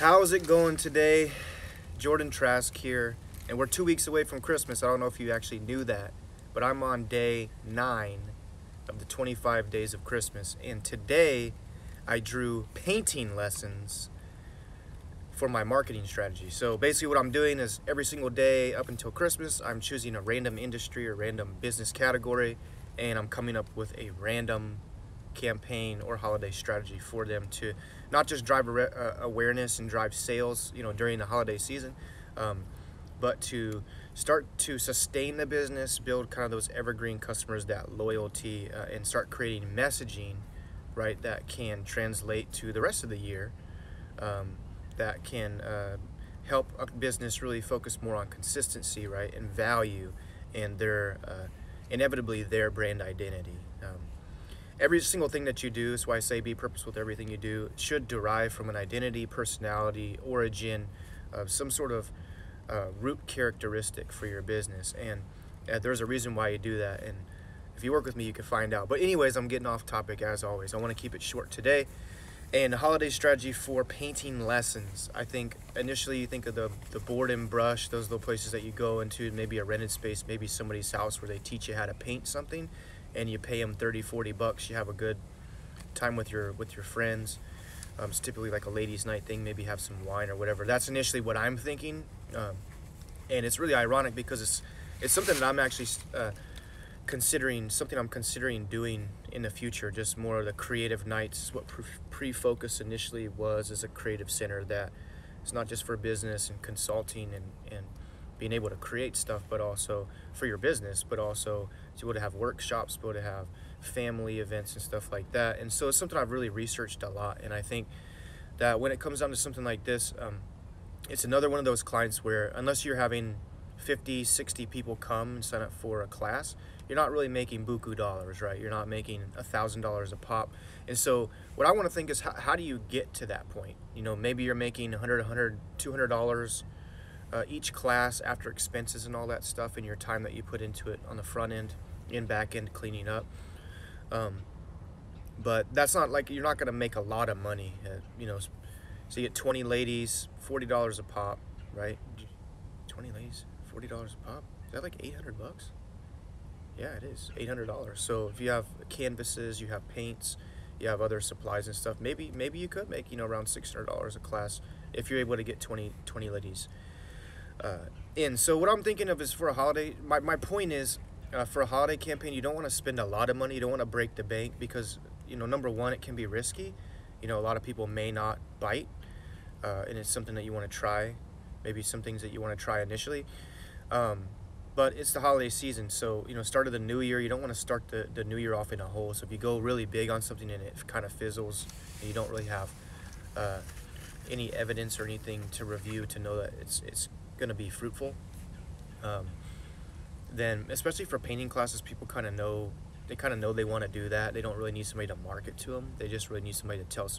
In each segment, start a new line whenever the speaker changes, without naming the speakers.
How's it going today? Jordan Trask here, and we're two weeks away from Christmas. I don't know if you actually knew that, but I'm on day nine of the 25 days of Christmas, and today I drew painting lessons for my marketing strategy. So basically, what I'm doing is every single day up until Christmas, I'm choosing a random industry or random business category, and I'm coming up with a random campaign or holiday strategy for them to not just drive uh, awareness and drive sales, you know, during the holiday season, um, but to start to sustain the business, build kind of those evergreen customers, that loyalty, uh, and start creating messaging, right, that can translate to the rest of the year, um, that can uh, help a business really focus more on consistency, right, and value, and their uh, inevitably their brand identity. Um, every single thing that you do, why I say be purposeful with everything you do, should derive from an identity, personality, origin, uh, some sort of uh, root characteristic for your business. And uh, there's a reason why you do that. And if you work with me, you can find out. But anyways, I'm getting off topic as always. I want to keep it short today. And holiday strategy for painting lessons. I think initially you think of the, the board and brush, those are the places that you go into, maybe a rented space, maybe somebody's house where they teach you how to paint something and you pay them 30 40 bucks you have a good time with your with your friends. Um, it's typically like a ladies night thing maybe have some wine or whatever. That's initially what i'm thinking um, and it's really ironic because it's it's something that i'm actually uh, considering something i'm considering doing in the future just more of the creative nights. What pre-focus initially was as a creative center that it's not just for business and consulting and, and being able to create stuff, but also for your business, but also to be able to have workshops, be able to have family events and stuff like that. And so it's something I've really researched a lot. And I think that when it comes down to something like this, um, it's another one of those clients where unless you're having 50, 60 people come and sign up for a class, you're not really making buku dollars, right? You're not making a thousand dollars a pop. And so what I want to think is how, how do you get to that point? You know, maybe you're making 100, 100, 200 dollars uh, each class after expenses and all that stuff and your time that you put into it on the front end and back end cleaning up. Um, but that's not like you're not going to make a lot of money. Uh, you know, so you get 20 ladies, $40 a pop, right? 20 ladies, $40 a pop. Is that like 800 bucks? Yeah, it is $800. So if you have canvases, you have paints, you have other supplies and stuff, maybe maybe you could make you know around $600 a class if you're able to get 20 20 ladies uh, in. So what I'm thinking of is for a holiday, my, my point is uh, for a holiday campaign, you don't want to spend a lot of money. You don't want to break the bank because, you know, number one, it can be risky. You know, a lot of people may not bite uh, and it's something that you want to try. Maybe some things that you want to try initially. Um, but it's the holiday season, so you know, start of the new year, you don't want to start the, the new year off in a hole. So if you go really big on something and it kind of fizzles, and you don't really have uh, any evidence or anything to review to know that it's it's going to be fruitful, um, then especially for painting classes, people kind of know they kind of know they want to do that. They don't really need somebody to market to them. They just really need somebody to tell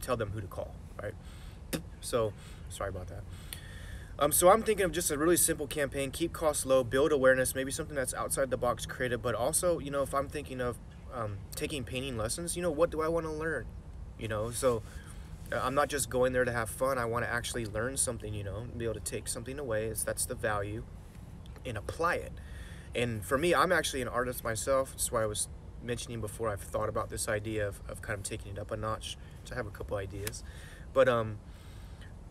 tell them who to call, right? So sorry about that. Um, so I'm thinking of just a really simple campaign, keep costs low, build awareness, maybe something that's outside the box creative, but also, you know, if I'm thinking of um, taking painting lessons, you know, what do I want to learn? You know, so I'm not just going there to have fun. I want to actually learn something, you know, be able to take something away. It's, that's the value and apply it. And for me, I'm actually an artist myself. That's why I was mentioning before I've thought about this idea of, of kind of taking it up a notch to have a couple ideas. But um,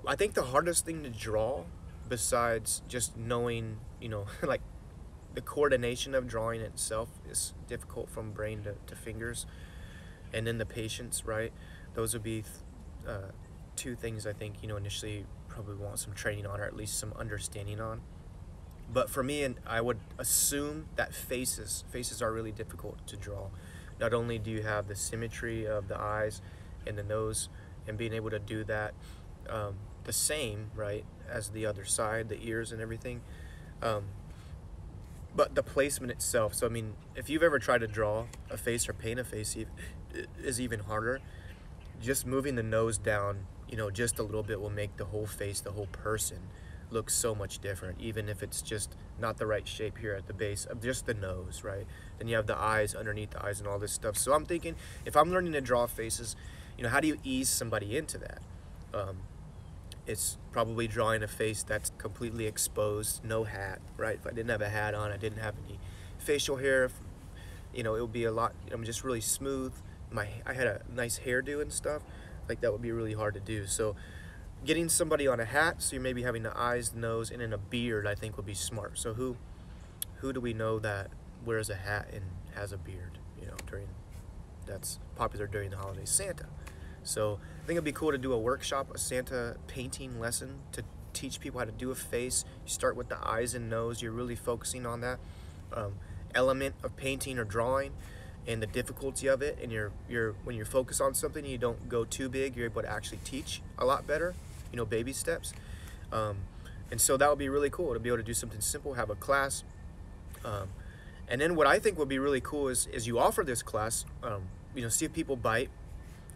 I think the hardest thing to draw besides just knowing, you know, like the coordination of drawing itself is difficult from brain to, to fingers. And then the patience, right? Those would be uh, two things I think you know initially probably want some training on or at least some understanding on. But for me, and I would assume that faces faces are really difficult to draw. Not only do you have the symmetry of the eyes and the nose, and being able to do that um, the same right as the other side, the ears and everything. Um, but the placement itself. So I mean, if you've ever tried to draw a face or paint a face, is even harder just moving the nose down, you know, just a little bit will make the whole face, the whole person look so much different, even if it's just not the right shape here at the base of just the nose, right? Then you have the eyes underneath the eyes and all this stuff. So I'm thinking, if I'm learning to draw faces, you know, how do you ease somebody into that? Um, it's probably drawing a face that's completely exposed, no hat, right? If I didn't have a hat on, I didn't have any facial hair, you know, it would be a lot, I'm just really smooth. My, I had a nice hairdo and stuff, like that would be really hard to do. So getting somebody on a hat, so you're maybe having the eyes, the nose, and then a beard, I think would be smart. So who, who do we know that wears a hat and has a beard, you know, during, that's popular during the holidays? Santa. So I think it'd be cool to do a workshop, a Santa painting lesson to teach people how to do a face. You start with the eyes and nose. You're really focusing on that um, element of painting or drawing and the difficulty of it. And you're, you're when you're focused on something, you don't go too big. You're able to actually teach a lot better. You know, baby steps. Um, and so that would be really cool to be able to do something simple, have a class. Um, and then what I think would be really cool is, is you offer this class, um, you know, see if people bite,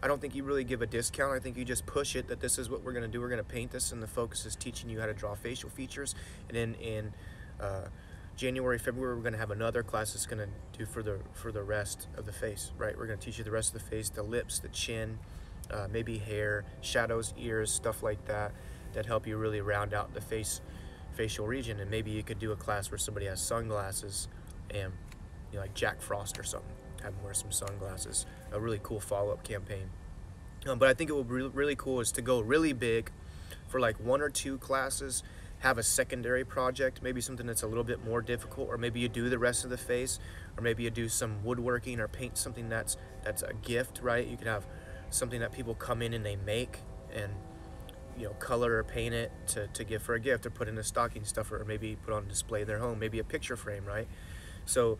I don't think you really give a discount. I think you just push it that this is what we're going to do. We're going to paint this, and the focus is teaching you how to draw facial features. And then in uh, January, February, we're going to have another class that's going to do for the for the rest of the face. Right? We're going to teach you the rest of the face, the lips, the chin, uh, maybe hair, shadows, ears, stuff like that, that help you really round out the face facial region. And maybe you could do a class where somebody has sunglasses and you know, like Jack Frost or something have him wear some sunglasses. A really cool follow-up campaign. Um, but I think it would be really cool is to go really big for like one or two classes, have a secondary project, maybe something that's a little bit more difficult, or maybe you do the rest of the face, or maybe you do some woodworking or paint something that's that's a gift, right? You could have something that people come in and they make and you know color or paint it to, to give for a gift or put in a stocking stuffer or maybe put on display in their home maybe a picture frame right so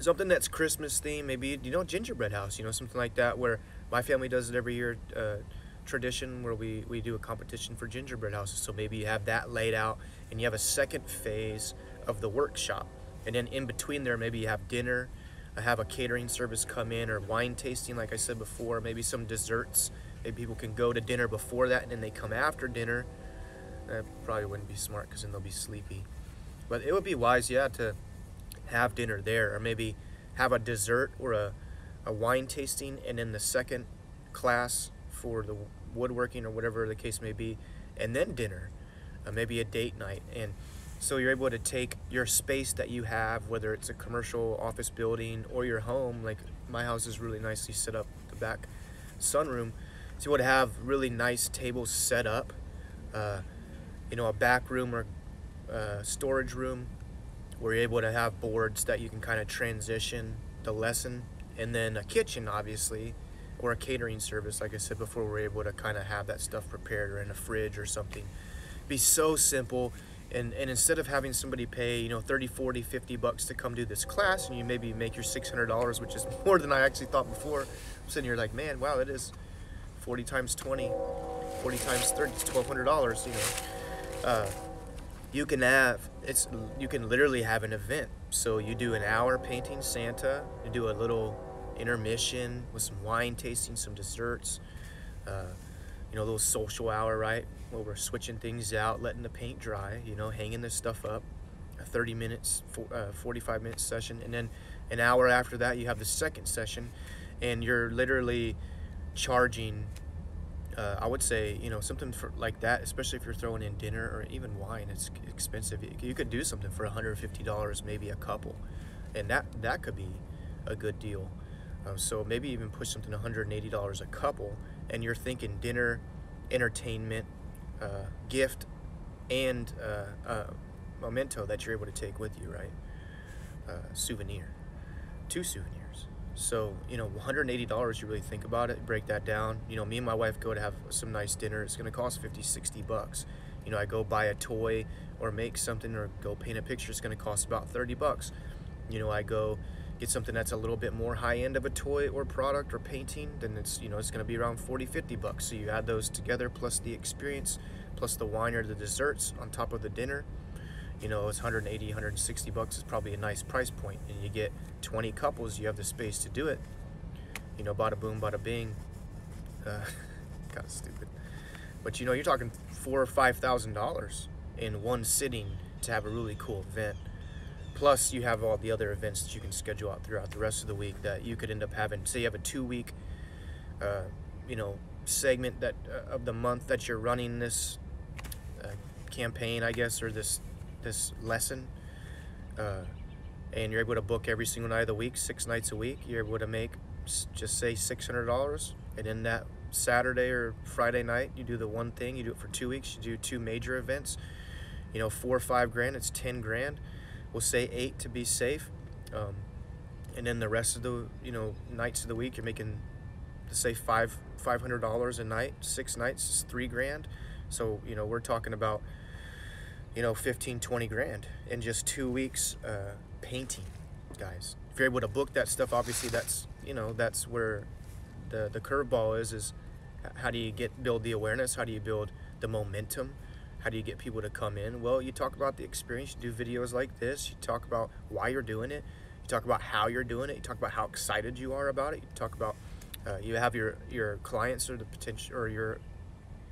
something that's Christmas themed, maybe you know gingerbread house, you know something like that. Where my family does it every year, uh, tradition where we we do a competition for gingerbread houses. So maybe you have that laid out, and you have a second phase of the workshop, and then in between there, maybe you have dinner, uh, have a catering service come in, or wine tasting, like I said before, maybe some desserts. Maybe people can go to dinner before that, and then they come after dinner. That probably wouldn't be smart because then they'll be sleepy. But it would be wise, yeah, to have dinner there, or maybe have a dessert or a, a wine tasting, and then the second class for the woodworking or whatever the case may be, and then dinner, uh, maybe a date night. And so you're able to take your space that you have, whether it's a commercial office building or your home, like my house is really nicely set up, the back sunroom, so you would have really nice tables set up, uh, you know, a back room or uh, storage room where you're able to have boards that you can kind of transition the lesson and then a kitchen obviously or a catering service like i said before we're able to kind of have that stuff prepared or in a fridge or something. Be so simple and, and instead of having somebody pay you know 30 40 50 bucks to come do this class and you maybe make your $600 which is more than i actually thought before i'm sitting here like man wow it is 40 times 20 40 times 30 it's $1200 you know. Uh, you can have it's you can literally have an event. So you do an hour painting santa you do a little intermission with some wine tasting some desserts uh, you know a little social hour right where we're switching things out letting the paint dry you know hanging this stuff up a 30 minutes uh, 45 minute session and then an hour after that you have the second session and you're literally charging uh, I would say you know something for like that, especially if you're throwing in dinner or even wine. It's expensive. You could do something for $150, maybe a couple, and that that could be a good deal. Um, so maybe even push something $180 a couple, and you're thinking dinner, entertainment, uh, gift, and uh, uh, memento that you're able to take with you, right? Uh, souvenir, two souvenirs. So, you know, $180, you really think about it, break that down. You know, me and my wife go to have some nice dinner. It's going to cost 50, 60 bucks. You know, I go buy a toy or make something or go paint a picture. It's going to cost about 30 bucks. You know, I go get something that's a little bit more high end of a toy or product or painting, then it's, you know, it's going to be around 40, 50 bucks. So you add those together plus the experience, plus the wine or the desserts on top of the dinner you know, it's 180, 160 bucks is probably a nice price point, and you get 20 couples, you have the space to do it. You know, bada boom, bada bing. Uh, kind of stupid, but you know, you're talking four or five thousand dollars in one sitting to have a really cool event. Plus, you have all the other events that you can schedule out throughout the rest of the week that you could end up having. Say you have a two-week, uh, you know, segment that uh, of the month that you're running this campaign, I guess, or this this lesson, uh, and you're able to book every single night of the week, six nights a week, you're able to make just say six hundred dollars, and in that Saturday or Friday night, you do the one thing. You do it for two weeks. You do two major events. You know, four or five grand. It's ten grand. We'll say eight to be safe. Um, and then the rest of the you know nights of the week, you're making, say five five hundred dollars a night. Six nights is three grand. So you know we're talking about you know 15 20 grand in just two weeks uh, painting guys if you're able to book that stuff obviously that's you know that's where the the curveball is is how do you get build the awareness how do you build the momentum how do you get people to come in? Well you talk about the experience. You do videos like this. You talk about why you're doing it. You talk about how you're doing it. You talk about how excited you are about it. You talk about uh, you have your your clients or the potential or your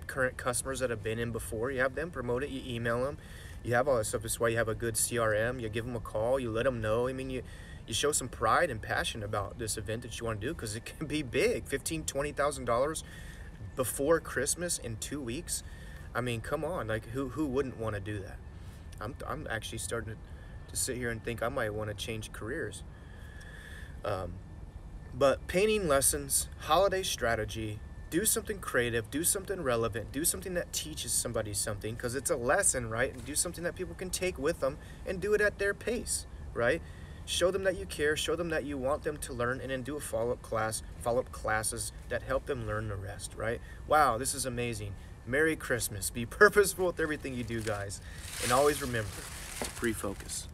current customers that have been in before. You have them promote it. You email them. You have all that stuff. That's why you have a good crm you give them a call. You let them know. I mean you you show some pride and passion about this event that you want to do because it can be big. 15 20 thousand dollars before christmas in two weeks i mean come on like who who wouldn't want to do that? I'm, I'm actually starting to, to sit here and think i might want to change careers. Um, but painting lessons holiday strategy do something creative do something relevant do something that teaches somebody something because it's a lesson right? And do something that people can take with them and do it at their pace right? Show them that you care show them that you want them to learn and then do a follow-up class follow-up classes that help them learn the rest right? Wow this is amazing merry christmas. Be purposeful with everything you do guys. And always remember refocus